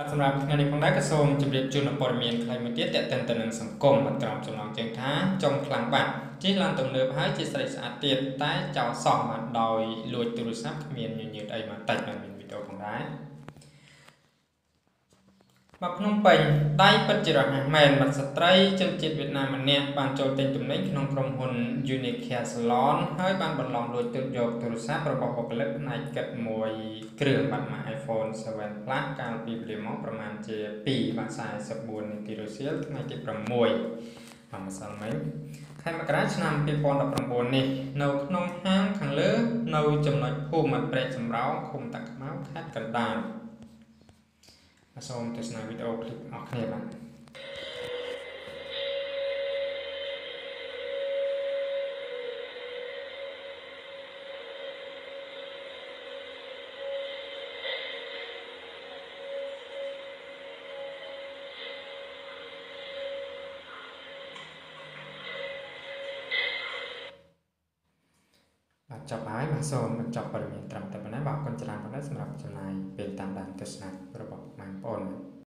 បាទសម្រាប់ថ្ងៃនេះផងដែរក៏សូមជម្រាបជូននូវព័ត៌មានខ្លីមួយទៀតទាក់ទិនទៅនឹងសង្គមបាត់ក្រោមចំណងជើងថាចុងខ្លាំងបាត់ជិះឡើងទំនើបហើយជាស្រីស្អាតទៀតតែចោលសោះបានដោយលួចទូរស័ព្ទគ្មានញញើតអីមកតិចបានមានវីដេអូផងដែរ មកភ្នំពេញដៃពិតជារហ័សមែនបាត់ស្ត្រីជនជាតិវៀតណាមម្នាក់បានចូលទិញទំនិញក្នុងក្រុមហ៊ុន Unicare Salon ហើយបានបន្លំលួចទិញយកទូរស័ព្ទរបស់បុគ្គលិកផ្នែកគិតមួយគ្រឿងបាត់មក iPhone 7 Plus កាលពីពេលមកប្រហែលជា2បាទ44នាទីរសៀលថ្ងៃទី6បាទម្សិលមិញខែមករាឆ្នាំ2019នេះនៅក្នុងហាងខាងលើនៅចំណុចភូមិព្រែកសំរោងឃុំតាក់ខ្មៅខេត្តកណ្ដាល សូមទស្សនាវីដេអូឃ្លីបអស់គ្នាបាទបាទចប់ហើយបាទសូមបញ្ចប់ព័ត៌មានត្រឹមតែប៉ុណ្ណេះបាទអរគុណច្រើនប៉ុណ្ណេះសម្រាប់ចំណាយពេលតាមដានទស្សនា 好的。